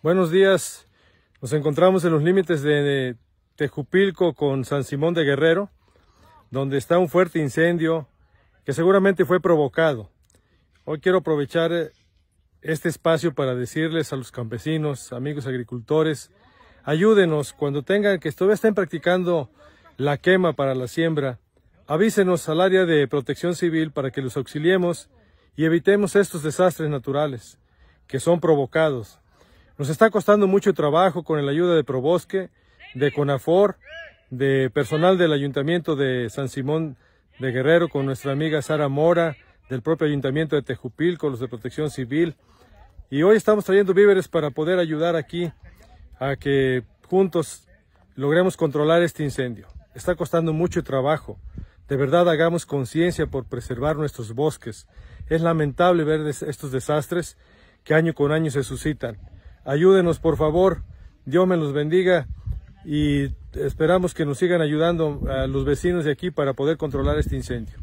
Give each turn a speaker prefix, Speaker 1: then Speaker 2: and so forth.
Speaker 1: Buenos días. Nos encontramos en los límites de Tejupilco con San Simón de Guerrero, donde está un fuerte incendio que seguramente fue provocado. Hoy quiero aprovechar eh, este espacio para decirles a los campesinos, amigos agricultores, ayúdenos cuando tengan que todavía estén practicando la quema para la siembra, avísenos al área de protección civil para que los auxiliemos y evitemos estos desastres naturales que son provocados. Nos está costando mucho trabajo con la ayuda de Probosque, de CONAFOR, de personal del Ayuntamiento de San Simón de Guerrero, con nuestra amiga Sara Mora, del propio Ayuntamiento de Tejupilco, los de Protección Civil. Y hoy estamos trayendo víveres para poder ayudar aquí a que juntos logremos controlar este incendio. Está costando mucho trabajo. De verdad hagamos conciencia por preservar nuestros bosques. Es lamentable ver estos desastres que año con año se suscitan. Ayúdenos, por favor. Dios me los bendiga y esperamos que nos sigan ayudando a los vecinos de aquí para poder controlar este incendio.